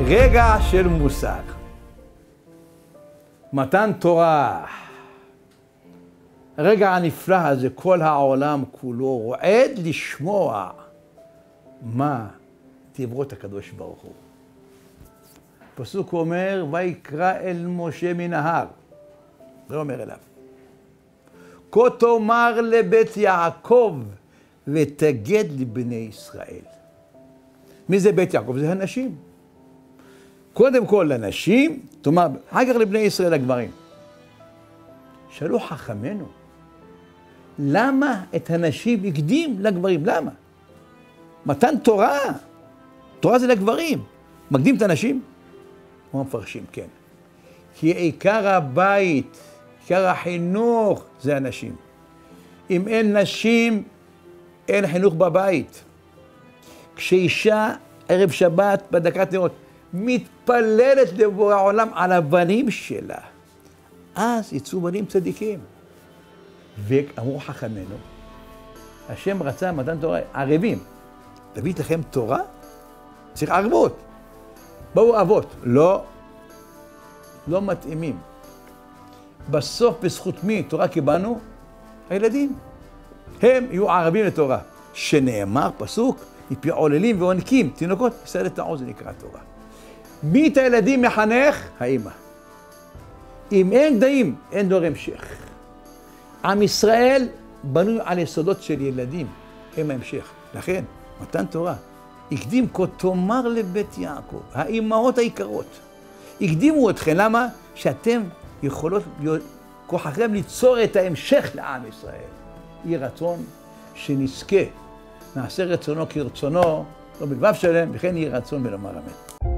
רגע של מוסר. מתן תורה. הרגע הנפלא הזה, כל העולם כולו רועד לשמוע מה דברות הקדוש ברוך הוא. פסוק אומר, ויקרא אל משה מן ההר. זה אומר אליו. כה תאמר לבית יעקב ותגד לבני ישראל. מי זה בית יעקב? זה הנשים. קודם כל לנשים, תאמר, אחר כך לבני ישראל הגברים. שאלו חכמינו, למה את הנשים הקדים לגברים? למה? מתן תורה, תורה זה לגברים. מקדים את הנשים? כמו המפרשים, כן. כי עיקר הבית, עיקר החינוך, זה הנשים. אם אין נשים, אין חינוך בבית. כשאישה ערב שבת בדקת נרות מתפללת לבורא העולם על הבנים שלה, אז יצאו בנים צדיקים. ואמרו חכמינו, השם רצה מתן תורה, ערבים, תביא לכם תורה? צריך ערבות. באו אבות, לא, לא מתאימים. בסוף, בזכות מי תורה קיבלנו? הילדים. הם יהיו ערבים לתורה. שנאמר, פסוק, מפי עוללים ועונקים, תינוקות, ישראל את העוז, נקרא תורה. מי את הילדים מחנך? האמא. אם אין גדיים, אין דור המשך. עם ישראל בנוי על יסודות של ילדים, הם ההמשך. לכן, מתן תורה, הקדים כה תאמר לבית יעקב, האימהות היקרות, הקדימו אתכם, למה? שאתם יכולות להיות, כוחכם ליצור את ההמשך לעם ישראל. יהי רצון שנזכה, נעשה רצונו כרצונו, לא בלבב שלם, וכן יהי רצון ולומר אמן.